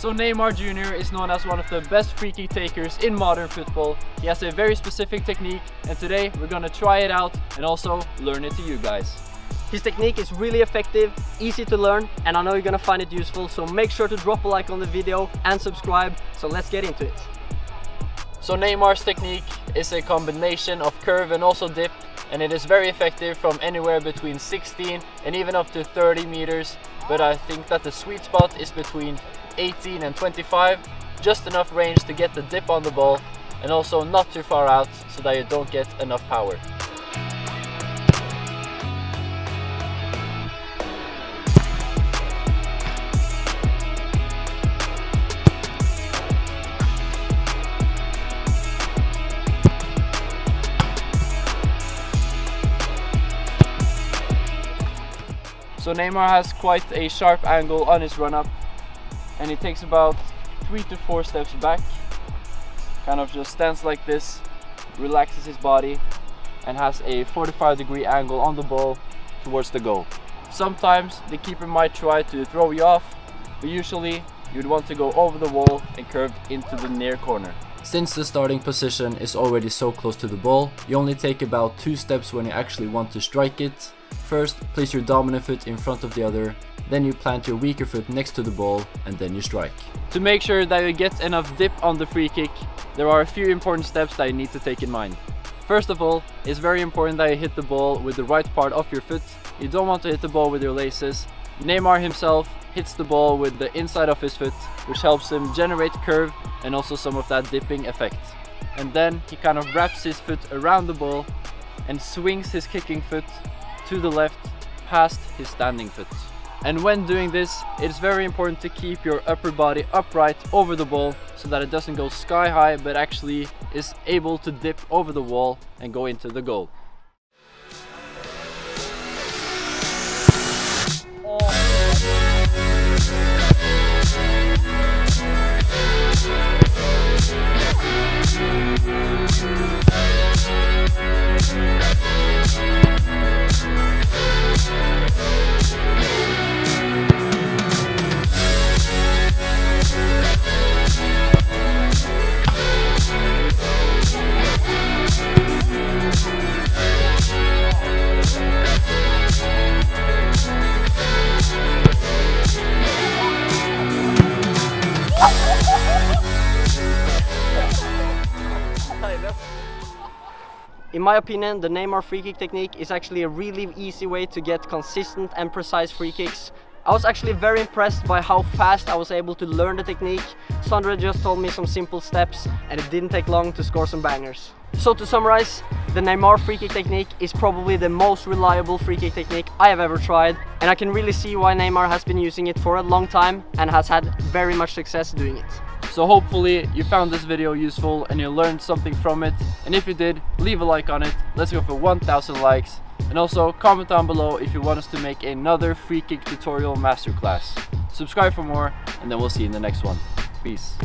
So Neymar Jr. is known as one of the best free kick takers in modern football. He has a very specific technique and today we're gonna try it out and also learn it to you guys. His technique is really effective, easy to learn, and I know you're gonna find it useful, so make sure to drop a like on the video and subscribe. So let's get into it. So Neymar's technique is a combination of curve and also dip, and it is very effective from anywhere between 16 and even up to 30 meters, but I think that the sweet spot is between 18 and 25, just enough range to get the dip on the ball, and also not too far out so that you don't get enough power. So Neymar has quite a sharp angle on his run up and he takes about three to four steps back kind of just stands like this relaxes his body and has a 45 degree angle on the ball towards the goal. Sometimes the keeper might try to throw you off but usually you'd want to go over the wall and curve into the near corner. Since the starting position is already so close to the ball, you only take about two steps when you actually want to strike it. First, place your dominant foot in front of the other, then you plant your weaker foot next to the ball and then you strike. To make sure that you get enough dip on the free kick, there are a few important steps that you need to take in mind. First of all, it's very important that you hit the ball with the right part of your foot. You don't want to hit the ball with your laces. Neymar himself hits the ball with the inside of his foot, which helps him generate curve and also some of that dipping effect. And then he kind of wraps his foot around the ball and swings his kicking foot to the left past his standing foot. And when doing this, it's very important to keep your upper body upright over the ball so that it doesn't go sky high but actually is able to dip over the wall and go into the goal. In my opinion, the Neymar free kick technique is actually a really easy way to get consistent and precise free kicks. I was actually very impressed by how fast I was able to learn the technique. Sondre just told me some simple steps and it didn't take long to score some bangers. So to summarize, the Neymar free kick technique is probably the most reliable free kick technique I have ever tried and I can really see why Neymar has been using it for a long time and has had very much success doing it. So hopefully you found this video useful and you learned something from it. And if you did, leave a like on it. Let's go for 1000 likes. And also comment down below if you want us to make another free kick tutorial masterclass. Subscribe for more and then we'll see you in the next one. Peace.